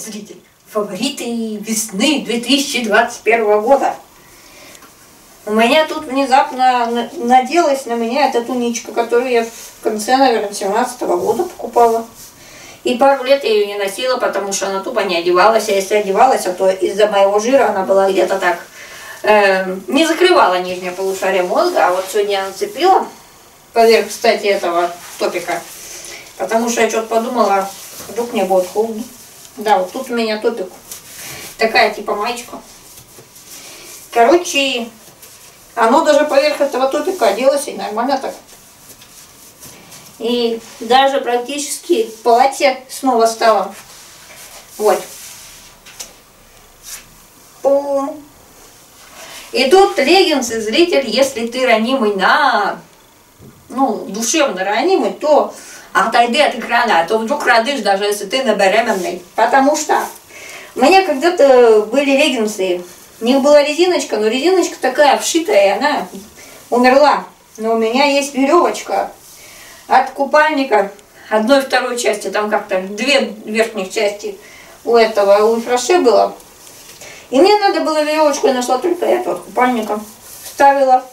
зритель! Фавориты весны 2021 года. У меня тут внезапно наделась на меня эта туничка, которую я в конце, наверное, 17 года покупала. И пару лет я ее не носила, потому что она тупо не одевалась. А если одевалась, а то из-за моего жира она была где-то так... Э, не закрывала нижнее полушарие мозга, а вот сегодня я нацепила поверх, кстати, этого топика. Потому что я что-то подумала, вдруг мне будет холодно. Да, вот тут у меня топик. Такая типа маечка. Короче, оно даже поверх этого топика оделось и нормально так. И даже практически платье снова стало. Вот. Пум. И тут леггинсы, зритель, если ты ранимый на, ну, душевно ранимый, то отойди от экрана, а то вдруг родишь, даже если ты на беременной. Потому что у меня когда-то были леггинсы, у них была резиночка, но резиночка такая вшитая, и она умерла. Но у меня есть веревочка от купальника одной второй части, там как-то две верхних части у этого, у фраше было. И мне надо было веревочку, я нашла только эту от купальника, вставила.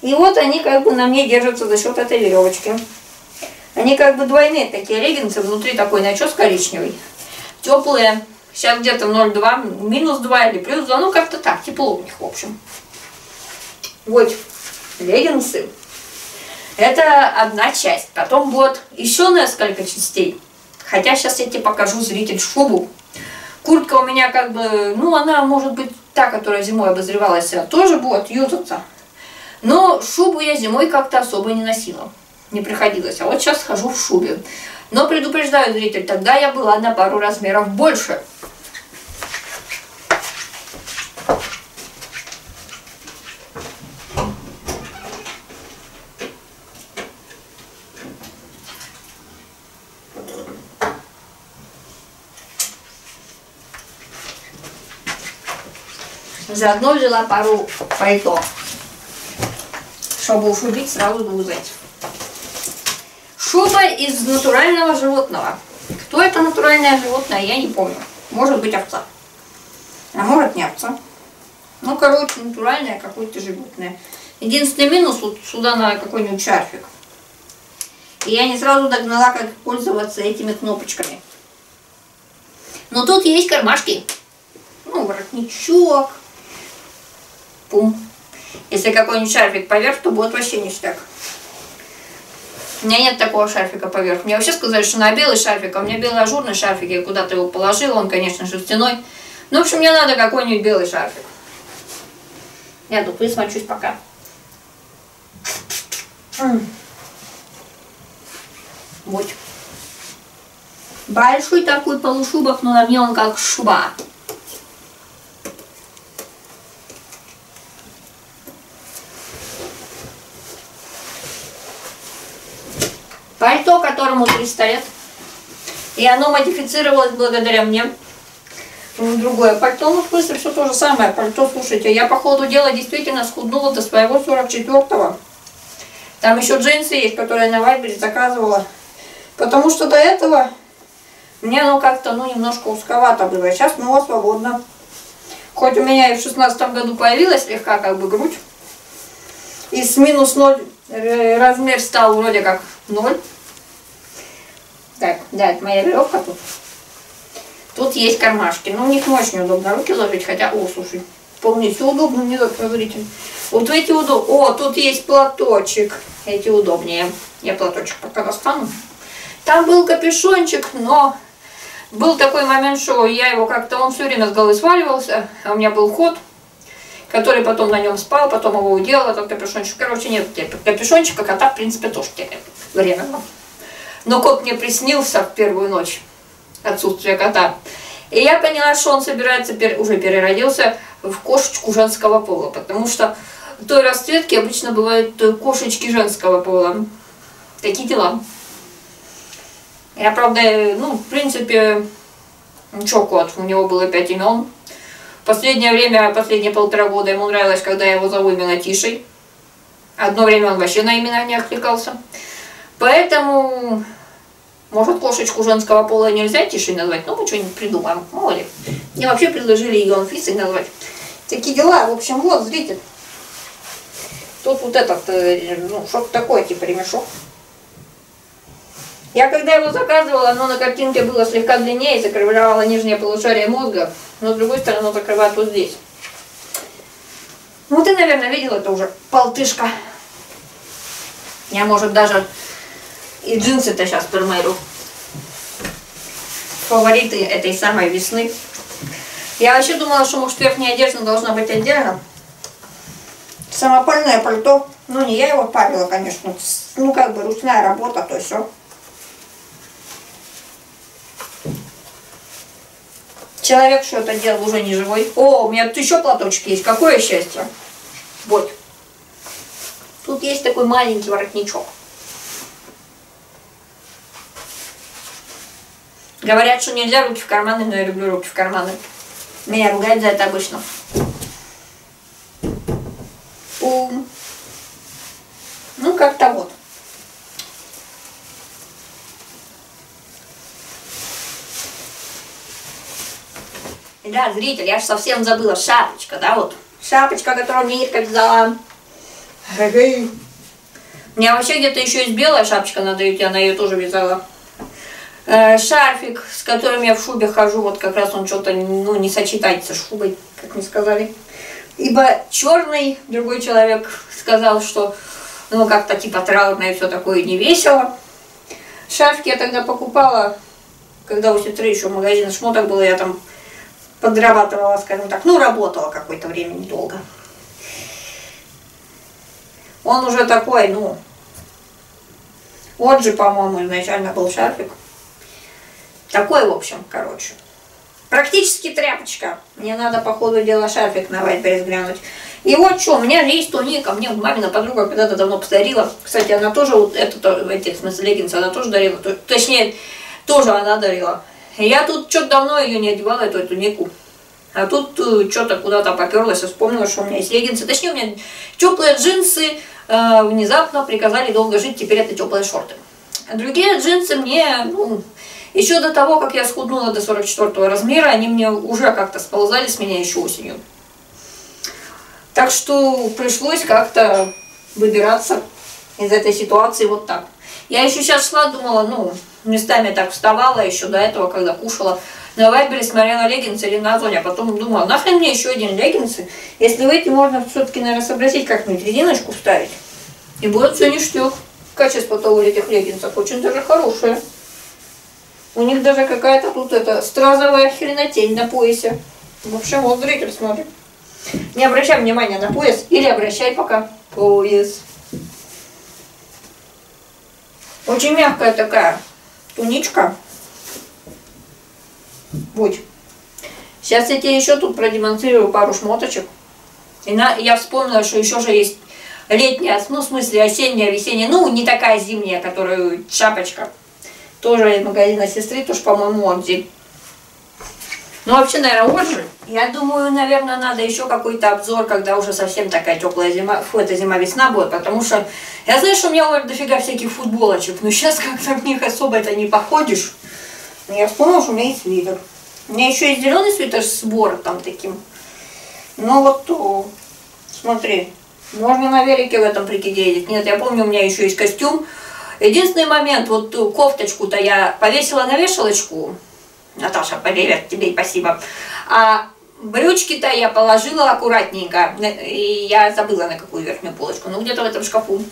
И вот они как бы на мне держатся за счет этой веревочки. Они как бы двойные такие леггинсы, внутри такой начес коричневый. Теплые, сейчас где-то 0,2, минус 2 или плюс 2, ну как-то так, тепло у них в общем. Вот, леггинсы. Это одна часть. Потом будет еще несколько частей. Хотя сейчас я тебе покажу, зритель, шубу. Куртка у меня как бы, ну она может быть та, которая зимой обозревалась, тоже будет юзаться. Но шубу я зимой как-то особо не носила не приходилось. А вот сейчас хожу в шубе. Но предупреждаю, зритель, тогда я была на пару размеров больше. Заодно взяла пару пальто, чтобы ушубить сразу двух зайцев. Шуба из натурального животного. Кто это натуральное животное, я не помню. Может быть овца. А может не овца. Ну, короче, натуральное какое-то животное. Единственный минус, вот сюда надо какой-нибудь шарфик. И я не сразу догнала, как пользоваться этими кнопочками. Но тут есть кармашки. Ну, воротничок. Пум. Если какой-нибудь шарфик поверх, то будет вообще ништяк. У меня нет такого шарфика поверх. Мне вообще сказали, что на белый шарфик, а у меня белый ажурный шарфик, я куда-то его положила, он, конечно, шерстяной. Ну, в общем, мне надо какой-нибудь белый шарфик. Я тут высмотрюсь пока. Вот. Большой такой полушубок, но на мне он как шуба. Пальто, которому 300 лет. И оно модифицировалось благодаря мне. Другое пальто, ну в смысле все то же самое. Пальто, слушайте, я по ходу дела действительно схуднула до своего 44-го. Там еще джинсы есть, которые я на Вайбере заказывала. Потому что до этого мне оно как-то ну немножко узковато было. Сейчас снова свободно. Хоть у меня и в шестнадцатом году появилась слегка как бы грудь. И с минус 0 э, размер стал вроде как 0. Так, да, это моя веревка тут. Тут есть кармашки. Но ну, у них очень удобно руки ложить, хотя, о, слушай, вполне все удобно, не так говорите. Вот эти удобно. О, тут есть платочек. Эти удобнее. Я платочек пока достану. Там был капюшончик, но был такой момент, что я его как-то, он все время с головы сваливался, а у меня был ход, который потом на нем спал, потом его уделал, этот капюшончик. Короче, нет капюшончика, кота, в принципе, тоже теряет временно. Но кот мне приснился в первую ночь отсутствия кота. И я поняла, что он собирается, уже переродился в кошечку женского пола, потому что в той расцветке обычно бывают кошечки женского пола. Такие дела. Я, правда, ну, в принципе, ничего, кот, у него было пять имен. Последнее время, последние полтора года ему нравилось, когда я его зову именно Тишей. Одно время он вообще на имена не откликался. Поэтому Может, кошечку женского пола нельзя Тишей назвать, но мы что-нибудь придумаем, мало ли. Мне вообще предложили ее Анфисой назвать. Такие дела, в общем, вот, зритель. Тут вот этот, э, ну, что-то такое, типа ремешок. Я когда его заказывала, оно на картинке было слегка длиннее закрывало нижнее полушарие мозга, но с другой стороны закрывает вот здесь. Ну ты, наверное, видел это уже, полтышка. Я, может, даже и джинсы-то сейчас примерю. Фавориты этой самой весны. Я вообще думала, что, может, верхняя одежда должна быть отдельно. Самопальное пальто. Ну, не я его парила, конечно. Ну, как бы ручная работа, то все. Человек что это делал уже не живой. О, у меня тут еще платочек есть. Какое счастье. Вот. Тут есть такой маленький воротничок. Говорят, что нельзя руки в карманы, но я люблю руки в карманы. Меня ругают за это обычно. Пум. Ну, как-то вот. Да, зритель, я же совсем забыла. Шапочка, да, вот. Шапочка, которую мне Ирка взяла. У меня вообще где-то еще есть белая шапочка, надо идти, она ее тоже вязала. Э, шарфик, с которым я в шубе хожу, вот как раз он что-то ну, не сочетается с шубой, как мне сказали. Ибо черный, другой человек сказал, что ну как-то типа траурное все такое не весело. Шарфики я тогда покупала, когда у сестры еще магазин шмоток было, я там подрабатывала, скажем так, ну работала какое-то время недолго. Он уже такой, ну, вот же, по-моему, изначально был шарфик. Такой, в общем, короче. Практически тряпочка. Мне надо, по ходу дела, шарфик на Вайтберрис глянуть. И вот что, у меня есть туника, мне мамина подруга когда-то давно подарила. Кстати, она тоже, вот это, в смысле, леггинсы, она тоже дарила. Точнее, тоже она дарила. Я тут что-то давно ее не одевала, эту тунику. А тут э, что-то куда-то поперлась и вспомнила, что у меня есть леггинсы. Точнее, у меня теплые джинсы э, внезапно приказали долго жить, теперь это теплые шорты. Другие джинсы мне, ну, еще до того, как я схуднула до 44 размера, они мне уже как-то сползали с меня еще осенью. Так что пришлось как-то выбираться из этой ситуации вот так. Я еще сейчас шла, думала, ну, местами так вставала еще до этого, когда кушала. На Вайбере смотрела леггинсы или на Озоне, а потом думала, нахрен мне еще один леггинсы, если в эти можно все-таки, наверное, сообразить как-нибудь резиночку вставить. И будет все ништяк. Качество того этих леггинсов очень даже хорошее. У них даже какая-то тут это стразовая хренотень на поясе. В общем, вот зритель смотрит. Не обращай внимания на пояс или обращай пока пояс. Очень мягкая такая туничка. Вот. Сейчас я тебе еще тут продемонстрирую пару шмоточек. И на, я вспомнила, что еще же есть летняя, ну в смысле осенняя, весенняя, ну не такая зимняя, которая шапочка тоже из магазина сестры, тоже, по-моему, Орди. Ну, вообще, наверное, Орджи. Я думаю, наверное, надо еще какой-то обзор, когда уже совсем такая теплая зима, фу, это зима-весна будет, потому что я знаю, что у меня вот дофига всяких футболочек, но сейчас как-то в них особо это не походишь. Я вспомнила, что у меня есть свитер. У меня еще есть зеленый свитер с воротом таким. Ну вот, то, смотри, можно на велике в этом прикиде ездить. Нет, я помню, у меня еще есть костюм Единственный момент, вот кофточку-то я повесила на вешалочку. Наташа, привет тебе и спасибо. А брючки-то я положила аккуратненько. И я забыла на какую верхнюю полочку. Ну, где-то в этом шкафу.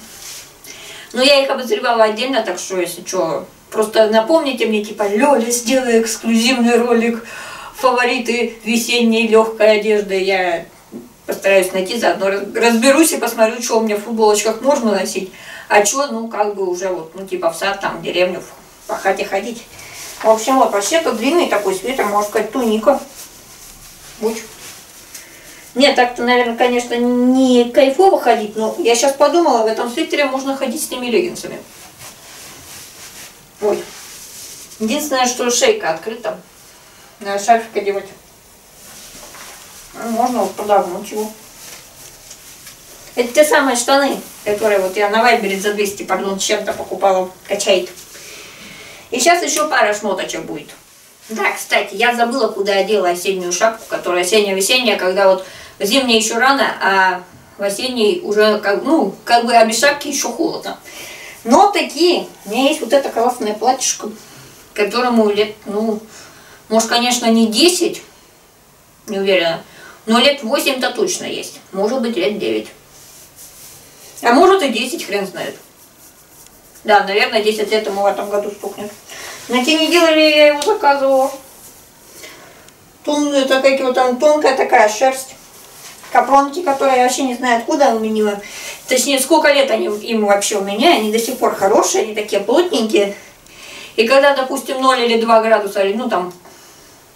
Но я их обозревала отдельно, так что, если что, просто напомните мне, типа, Лёля, сделай эксклюзивный ролик фавориты весенней легкой одежды. Я постараюсь найти, заодно разберусь и посмотрю, что у меня в футболочках можно носить. А что, ну, как бы уже вот, ну, типа в сад, там, в деревню, по хате ходить. В общем, вот, вообще тут длинный такой свитер, можно сказать, туника. Будь. Нет, так-то, наверное, конечно, не кайфово ходить, но я сейчас подумала, в этом свитере можно ходить с теми леггинсами. Ой. Единственное, что шейка открыта. Надо шарфик одевать. Ну, можно вот подогнуть его. Это те самые штаны, которые вот я на Вайбере за 200, пардон, чем-то покупала, качает. И сейчас еще пара шмоточек будет. Да, кстати, я забыла, куда я дела осеннюю шапку, которая осенняя-весенняя, когда вот зимняя еще рано, а в осенней уже, как, ну, как бы, а без шапки еще холодно. Но такие, у меня есть вот это классное платьишко, которому лет, ну, может, конечно, не 10, не уверена, но лет 8-то точно есть. Может быть, лет 9. А может и 10, хрен знает. Да, наверное, 10 лет ему в этом году стукнет. На те недели я его заказывала. Тон, это как его там тонкая такая шерсть. Капронки, которые я вообще не знаю, откуда у меня. Точнее, сколько лет они им вообще у меня. Они до сих пор хорошие, они такие плотненькие. И когда, допустим, 0 или 2 градуса, или ну там,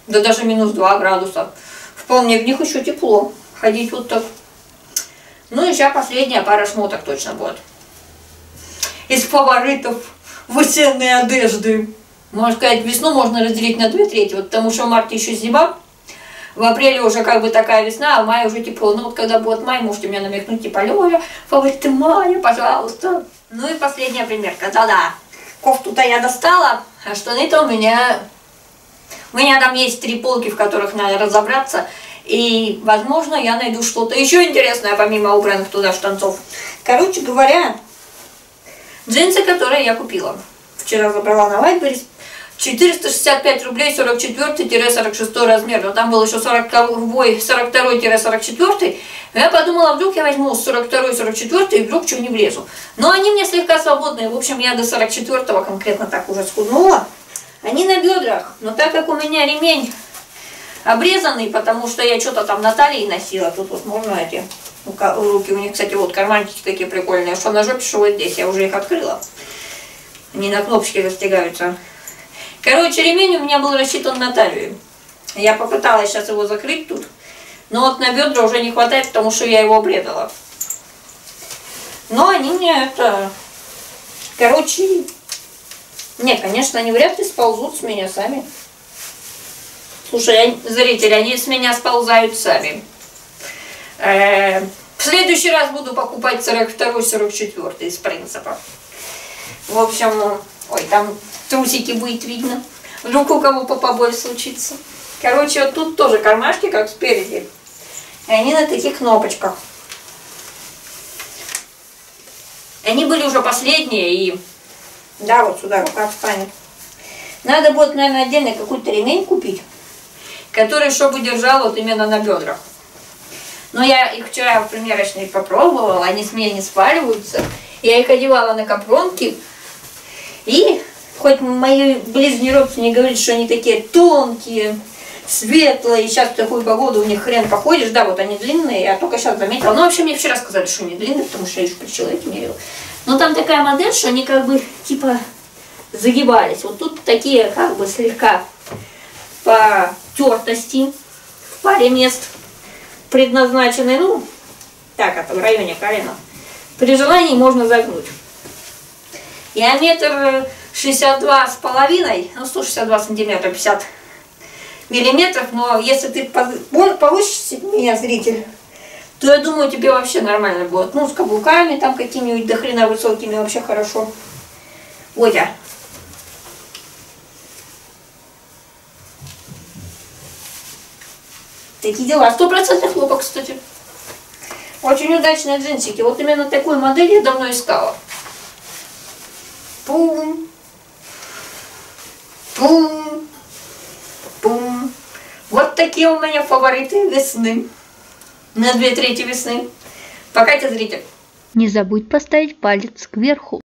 да даже минус 2 градуса, вполне в них еще тепло. Ходить вот так. Ну и сейчас последняя пара шмоток точно будет. Из фаворитов весенней одежды. Можно сказать, весну можно разделить на две трети, вот потому что в марте еще зима, в апреле уже как бы такая весна, а в мае уже тепло. Ну вот когда будет май, можете мне намекнуть, типа, Лёля, фавориты мая, пожалуйста. Ну и последняя примерка, да-да. Кофту-то я достала, а штаны-то у меня... У меня там есть три полки, в которых надо разобраться. И, возможно, я найду что-то еще интересное, помимо убранных туда штанцов. Короче говоря, джинсы, которые я купила. Вчера забрала на Вайберис. 465 рублей 44-46 размер. Но там был еще 42-44. Я подумала, вдруг я возьму 42-44 и вдруг что не влезу. Но они мне слегка свободные. В общем, я до 44 конкретно так уже схуднула. Они на бедрах. Но так как у меня ремень обрезанный, потому что я что-то там на талии носила, тут вот можно эти руки, у них, кстати, вот карманчики такие прикольные, что на жопе, что вот здесь, я уже их открыла. Они на кнопочке застегаются. Короче, ремень у меня был рассчитан на талию. Я попыталась сейчас его закрыть тут, но вот на бедра уже не хватает, потому что я его обрезала. Но они мне это... Короче, не, конечно, они вряд ли сползут с меня сами. Слушай, зрители, они с меня сползают сами. Э в следующий раз буду покупать 42-44 из принципа. В общем, ой, там трусики будет видно. Вдруг у кого побольше случится. Короче, вот тут тоже кармашки, как спереди. И они на таких кнопочках. Они были уже последние, и да, вот сюда рука встанет. Надо будет, наверное, отдельно какой-то ремень купить, который чтобы держал вот именно на бедрах. Но я их вчера в примерочной попробовала, они с меня не спаливаются. Я их одевала на капронки, и хоть мои ближние родственники говорят, что они такие тонкие, светлые, сейчас в такую погоду у них хрен походишь, да, вот они длинные, я только сейчас заметила. Ну, вообще, мне вчера сказали, что они длинные, потому что я еще при человеке мерила. Но там такая модель, что они как бы, типа, загибались. Вот тут такие, как бы, слегка по тертости в паре мест предназначены, ну, так, это в районе колена. При желании можно загнуть. Я метр шестьдесят два с половиной, ну 162 сантиметра, 50 миллиметров, но если ты получишь меня, зритель, то я думаю, тебе вообще нормально будет. Ну, с каблуками там какими-нибудь до хрена высокими вообще хорошо. Водя. Такие дела. Стопроцентный хлопок, кстати. Очень удачные джинсики. Вот именно такую модель я давно искала. Пум. Пум. Пум. Вот такие у меня фавориты весны. На две трети весны. Пока зритель. Не забудь поставить палец кверху.